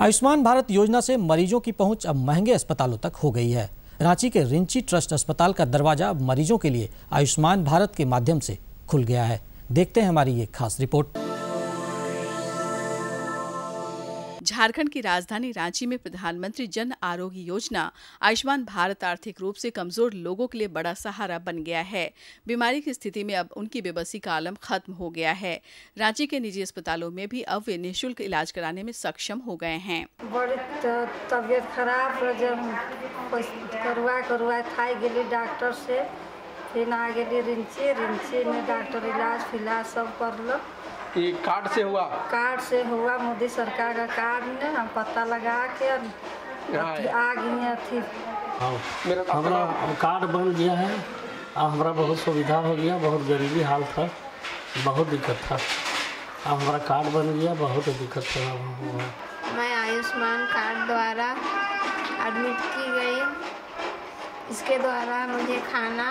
आयुष्मान भारत योजना से मरीजों की पहुँच अब महँगे अस्पतालों तक हो गई है। रांची के रिंची ट्रस्ट अस्पताल का दरवाज़ा अब मरीजों के लिए आयुष्मान भारत के माध्यम से खुल गया है। देखते हैं हमारी ये खास रिपोर्ट। झारखंड की राजधानी रांची में प्रधानमंत्री जन आरोग्य योजना आयुष्मान भारत आर्थिक रूप से कमज़ोर लोगों के लिए बड़ा सहारा बन गया है। बीमारी की स्थिति में अब उनकी बेबसी का आलम खत्म हो गया है। रांची के निजी अस्पतालों में भी अब वे निःशुल्क इलाज कराने में सक्षम हो गए हैं। तबीयत खराब करवा करवा डॉक्टर से, फिर आ गेली रिंची रिंची में डॉक्टर इलाज फिलाज सब करलो। ये कार्ड से हुआ। कार्ड से हुआ मोदी सरकार का कार्ड ने हम पता लगा के अथी आ गई थी मेरा हमारा कार्ड बन गया है अब हमारा बहुत सुविधा हो गया बहुत गरीबी हाल था बहुत दिक्कत था। अब हमारा कार्ड बन गया बहुत दिक्कत था। मैं आयुष्मान कार्ड द्वारा एडमिट की गई। इसके द्वारा मुझे खाना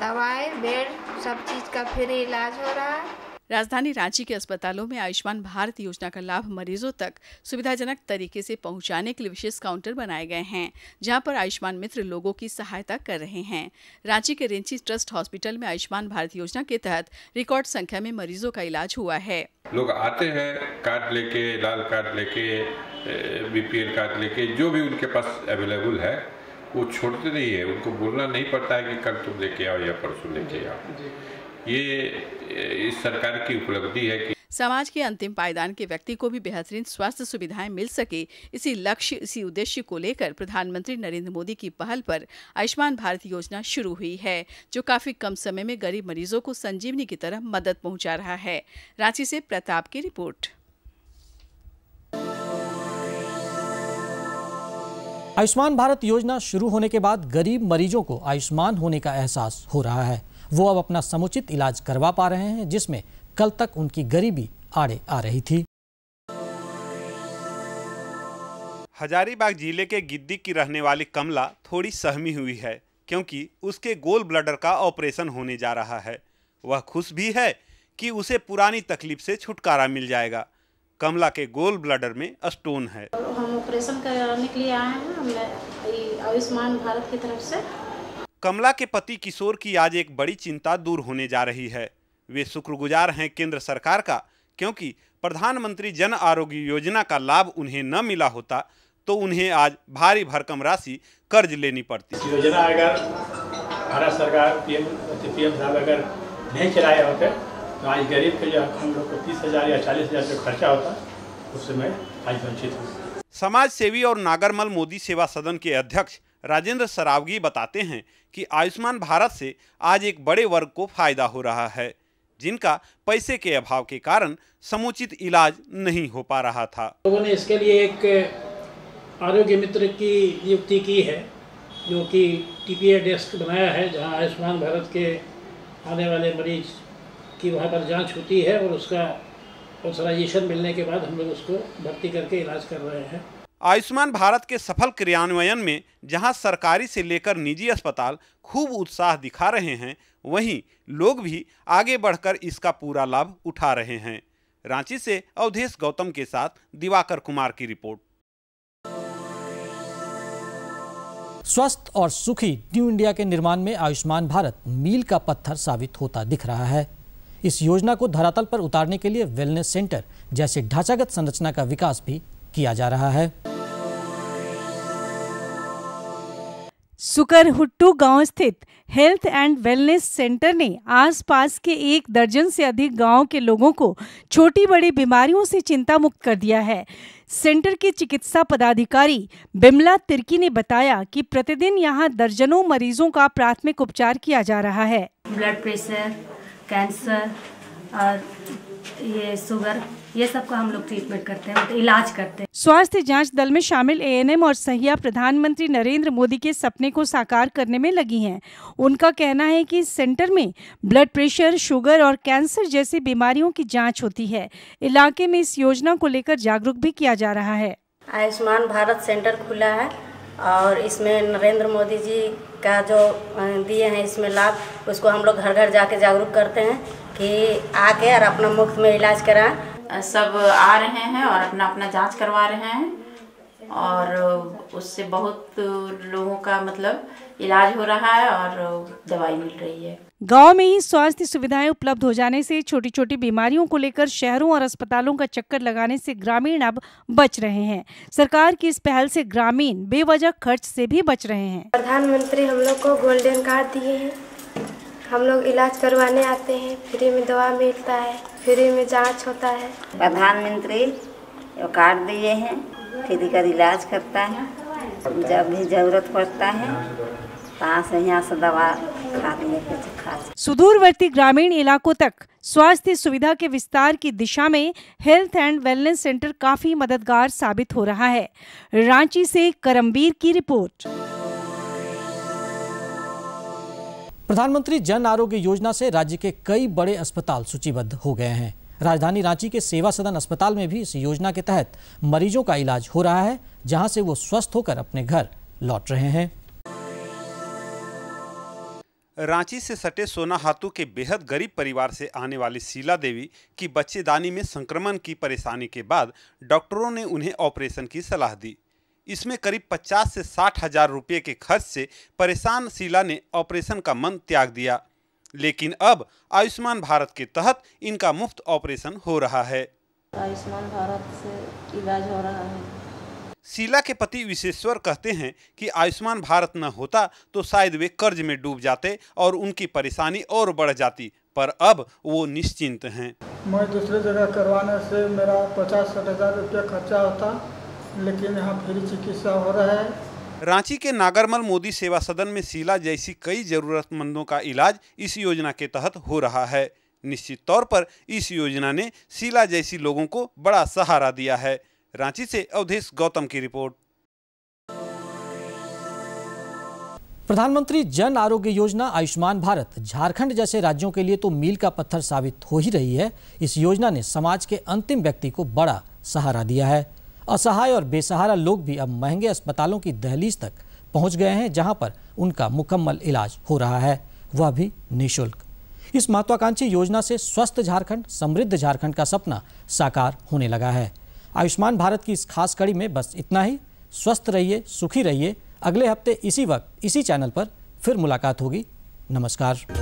दवाई बेड सब चीज़ का फ्री इलाज हो रहा। है राजधानी रांची के अस्पतालों में आयुष्मान भारत योजना का लाभ मरीजों तक सुविधाजनक तरीके से पहुँचाने के लिए विशेष काउंटर बनाए गए हैं जहाँ पर आयुष्मान मित्र लोगों की सहायता कर रहे हैं। रांची के रेंची ट्रस्ट हॉस्पिटल में आयुष्मान भारत योजना के तहत रिकॉर्ड संख्या में मरीजों का इलाज हुआ है। लोग आते हैं कार्ड लेके लाल कार्ड लेके बीपीएल कार्ड लेके जो भी उनके पास अवेलेबल है वो छोड़ते नहीं है। उनको बोलना नहीं पड़ता है कि कल तुम लेके आओ या परसों लेके आओ। ये इस सरकार की उपलब्धि है कि समाज के अंतिम पायदान के व्यक्ति को भी बेहतरीन स्वास्थ्य सुविधाएँ मिल सके इसी लक्ष्य इसी उद्देश्य को लेकर प्रधानमंत्री नरेंद्र मोदी की पहल पर आयुष्मान भारत योजना शुरू हुई है जो काफ़ी कम समय में गरीब मरीजों को संजीवनी की तरह मदद पहुँचा रहा है। रांची से प्रताप की रिपोर्ट। आयुष्मान भारत योजना शुरू होने के बाद गरीब मरीजों को आयुष्मान होने का एहसास हो रहा है। वो अब अपना समुचित इलाज करवा पा रहे हैं जिसमें कल तक उनकी गरीबी आड़े आ रही थी। हजारीबाग ज़िले के गिद्दी की रहने वाली कमला थोड़ी सहमी हुई है क्योंकि उसके गोल ब्लडर का ऑपरेशन होने जा रहा है। वह खुश भी है कि उसे पुरानी तकलीफ़ से छुटकारा मिल जाएगा। कमला के गोल ब्लडर में स्टोन है। हम ऑपरेशन कराने के लिए आए हैं हमने आयुष्मान भारत की तरफ़ से। कमला के पति किशोर की आज एक बड़ी चिंता दूर होने जा रही है। वे शुक्रगुजार हैं केंद्र सरकार का क्योंकि प्रधानमंत्री जन आरोग्य योजना का लाभ उन्हें न मिला होता तो उन्हें आज भारी भरकम राशि कर्ज लेनी पड़ती। योजना अगर भारत सरकार पीएम पीएम साहब अगर नहीं चलाए होते तो आज गरीब के जो हम लोग को तीस हज़ार या चालीस हज़ार जो खर्चा होता उस समय आज वंचित हो समाज सेवी और नागरमल मोदी सेवा सदन के अध्यक्ष राजेंद्र सरावगी बताते हैं कि आयुष्मान भारत से आज एक बड़े वर्ग को फ़ायदा हो रहा है, जिनका पैसे के अभाव के कारण समुचित इलाज नहीं हो पा रहा था। लोगों ने इसके लिए एक आरोग्य मित्र की नियुक्ति की है, जो कि टीपीए डेस्क बनाया है, जहाँ आयुष्मान भारत के आने वाले मरीज़ की वहाँ पर जाँच होती है और उसका ऑथराइजेशन मिलने के बाद हम लोग उसको भर्ती करके इलाज कर रहे हैं। आयुष्मान भारत के सफल क्रियान्वयन में जहाँ सरकारी से लेकर निजी अस्पताल खूब उत्साह दिखा रहे हैं, वहीं लोग भी आगे बढ़कर इसका पूरा लाभ उठा रहे हैं। रांची से अवधेश गौतम के साथ दिवाकर कुमार की रिपोर्ट। स्वस्थ और सुखी न्यू इंडिया के निर्माण में आयुष्मान भारत मील का पत्थर साबित होता दिख रहा है। इस योजना को धरातल पर उतारने के लिए वेलनेस सेंटर जैसे ढांचागत संरचना का विकास भी किया जा रहा है। सुकरहुट्टू गाँव स्थित हेल्थ एंड वेलनेस सेंटर ने आसपास के एक दर्जन से अधिक गाँव के लोगों को छोटी बड़ी बीमारियों से चिंता मुक्त कर दिया है। सेंटर के चिकित्सा पदाधिकारी बिमला तिर्की ने बताया कि प्रतिदिन यहाँ दर्जनों मरीजों का प्राथमिक उपचार किया जा रहा है। ब्लड प्रेशर, कैंसर और ये शुगर ये सब का हम लोग ट्रीटमेंट करते हैं मतलब इलाज करते हैं। स्वास्थ्य जाँच दल में शामिल एएनएम और सहिया प्रधानमंत्री नरेंद्र मोदी के सपने को साकार करने में लगी हैं। उनका कहना है कि इस सेंटर में ब्लड प्रेशर शुगर और कैंसर जैसी बीमारियों की जाँच होती है। इलाके में इस योजना को लेकर जागरूक भी किया जा रहा है। आयुष्मान भारत सेंटर खुला है और इसमें नरेंद्र मोदी जी का जो दिए हैं इसमें लाभ, उसको हम लोग घर घर जाके जागरूक करते हैं कि आके और अपना मुफ़्त में इलाज कराएँ। सब आ रहे हैं और अपना अपना जाँच करवा रहे हैं। और उससे बहुत लोगों का मतलब इलाज हो रहा है और दवाई मिल रही है। गाँव में ही स्वास्थ्य सुविधाएँ उपलब्ध हो जाने से छोटी छोटी बीमारियों को लेकर शहरों और अस्पतालों का चक्कर लगाने से ग्रामीण अब बच रहे हैं। सरकार की इस पहल से ग्रामीण बेवजह खर्च से भी बच रहे हैं। प्रधानमंत्री हम लोग को गोल्डन कार्ड दिए हैं। हम लोग इलाज करवाने आते हैं। फ्री में दवा मिलता है फ्री में जाँच होता है। प्रधानमंत्री कार्ड दिए हैं। फ्री का इलाज करता है। जब भी ज़रूरत पड़ता है। कहाँ से यहाँ से दवा खा खा सुदूरवर्ती ग्रामीण इलाकों तक स्वास्थ्य सुविधा के विस्तार की दिशा में हेल्थ एंड वेलनेस सेंटर काफ़ी मददगार साबित हो रहा है। रांची से करमबीर की रिपोर्ट। प्रधानमंत्री जन आरोग्य योजना से राज्य के कई बड़े अस्पताल सूचीबद्ध हो गए हैं। राजधानी रांची के सेवा सदन अस्पताल में भी इस योजना के तहत मरीजों का इलाज हो रहा है, जहाँ से वो स्वस्थ होकर अपने घर लौट रहे हैं। रांची से सटे सोना के बेहद गरीब परिवार से आने वाली शीला देवी की बच्चेदानी में संक्रमण की परेशानी के बाद डॉक्टरों ने उन्हें ऑपरेशन की सलाह दी। इसमें करीब 50 से साठ हज़ार रुपये के खर्च से परेशान शीला ने ऑपरेशन का मन त्याग दिया। लेकिन अब आयुष्मान भारत के तहत इनका मुफ़्त ऑपरेशन हो रहा है। आयुष्मान भारत से इलाज हो रहा है। शीला के पति विशेश्वर कहते हैं कि आयुष्मान भारत न होता तो शायद वे कर्ज में डूब जाते और उनकी परेशानी और बढ़ जाती पर अब वो निश्चिंत हैं। मैं दूसरे जगह करवाने से मेरा पचास साठ हज़ार रुपया खर्चा होता लेकिन यहाँ फ्री चिकित्सा हो रहा है। रांची के नागरमल मोदी सेवा सदन में शीला जैसी कई जरूरतमंदों का इलाज इस योजना के तहत हो रहा है। निश्चित तौर पर इस योजना ने शीला जैसी लोगों को बड़ा सहारा दिया है। रांची से अवधेश गौतम की रिपोर्ट। प्रधानमंत्री जन आरोग्य योजना आयुष्मान भारत झारखंड जैसे राज्यों के लिए तो मील का पत्थर साबित हो ही रही है। इस योजना ने समाज के अंतिम व्यक्ति को बड़ा सहारा दिया है। असहाय और बेसहारा लोग भी अब महँगे अस्पतालों की दहलीज तक पहुँच गए हैं, जहाँ पर उनका मुकम्मल इलाज हो रहा है। वह भी निःशुल्क। इस महत्वाकांक्षी योजना से स्वस्थ झारखंड, समृद्ध झारखंड का सपना साकार होने लगा है। आयुष्मान भारत की इस खास कड़ी में बस इतना ही। स्वस्थ रहिए, सुखी रहिए। अगले हफ़्ते इसी वक्त, इसी चैनल पर फिर मुलाकात होगी। नमस्कार।